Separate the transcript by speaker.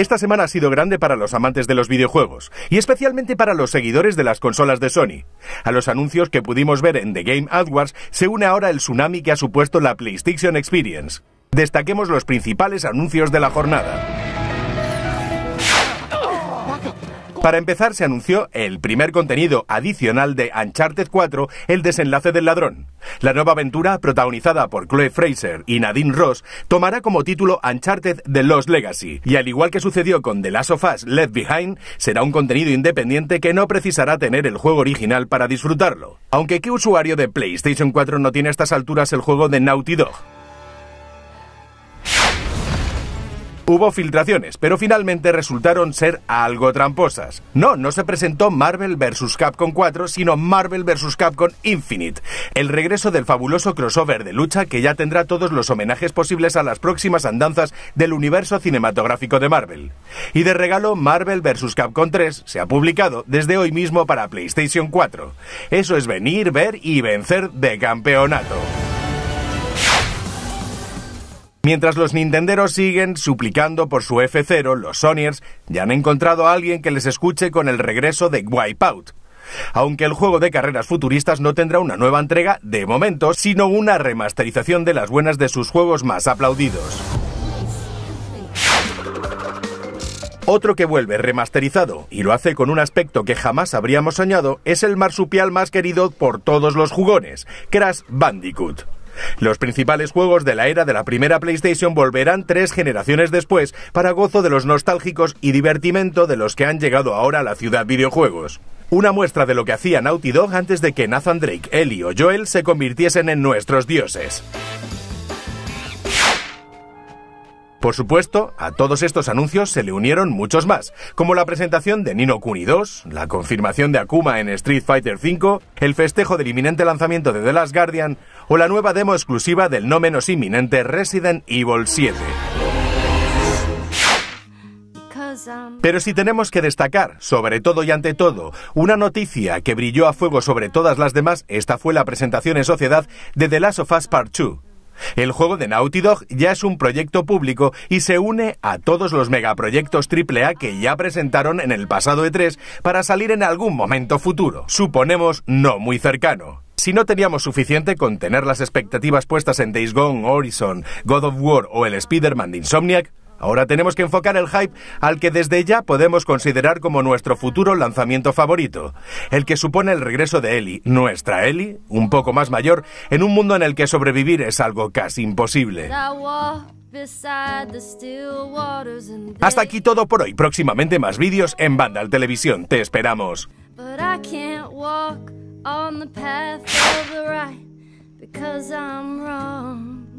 Speaker 1: Esta semana ha sido grande para los amantes de los videojuegos, y especialmente para los seguidores de las consolas de Sony. A los anuncios que pudimos ver en The Game Awards se une ahora el tsunami que ha supuesto la PlayStation Experience. Destaquemos los principales anuncios de la jornada. Para empezar, se anunció el primer contenido adicional de Uncharted 4, El desenlace del ladrón. La nueva aventura, protagonizada por Chloe Fraser y Nadine Ross, tomará como título Uncharted The Lost Legacy, y al igual que sucedió con The Last of Us Left Behind, será un contenido independiente que no precisará tener el juego original para disfrutarlo. Aunque ¿qué usuario de PlayStation 4 no tiene a estas alturas el juego de Naughty Dog? Hubo filtraciones, pero finalmente resultaron ser algo tramposas. No, no se presentó Marvel vs. Capcom 4, sino Marvel vs. Capcom Infinite, el regreso del fabuloso crossover de lucha que ya tendrá todos los homenajes posibles a las próximas andanzas del universo cinematográfico de Marvel. Y de regalo, Marvel vs. Capcom 3 se ha publicado desde hoy mismo para PlayStation 4. Eso es venir, ver y vencer de campeonato. Mientras los Nintenderos siguen suplicando por su F0, los Sonyers ya han encontrado a alguien que les escuche con el regreso de Wipeout. Aunque el juego de carreras futuristas no tendrá una nueva entrega de momento, sino una remasterización de las buenas de sus juegos más aplaudidos. Otro que vuelve remasterizado y lo hace con un aspecto que jamás habríamos soñado es el marsupial más querido por todos los jugones, Crash Bandicoot. Los principales juegos de la era de la primera PlayStation volverán tres generaciones después para gozo de los nostálgicos y divertimento de los que han llegado ahora a la ciudad videojuegos. Una muestra de lo que hacía Naughty Dog antes de que Nathan Drake, Ellie o Joel se convirtiesen en nuestros dioses. Por supuesto, a todos estos anuncios se le unieron muchos más, como la presentación de Nino Kuni 2, la confirmación de Akuma en Street Fighter V, el festejo del inminente lanzamiento de The Last Guardian o la nueva demo exclusiva del no menos inminente Resident Evil 7. Pero si tenemos que destacar, sobre todo y ante todo, una noticia que brilló a fuego sobre todas las demás, esta fue la presentación en sociedad de The Last of Us Part 2. El juego de Naughty Dog ya es un proyecto público y se une a todos los megaproyectos AAA que ya presentaron en el pasado E3 para salir en algún momento futuro, suponemos no muy cercano. Si no teníamos suficiente con tener las expectativas puestas en Days Gone, Horizon, God of War o el Spider-Man de Insomniac, Ahora tenemos que enfocar el hype al que desde ya podemos considerar como nuestro futuro lanzamiento favorito, el que supone el regreso de Ellie, nuestra Ellie, un poco más mayor, en un mundo en el que sobrevivir es algo casi imposible. Hasta aquí todo por hoy. Próximamente más vídeos en Vandal Televisión. Te esperamos. because I'm wrong.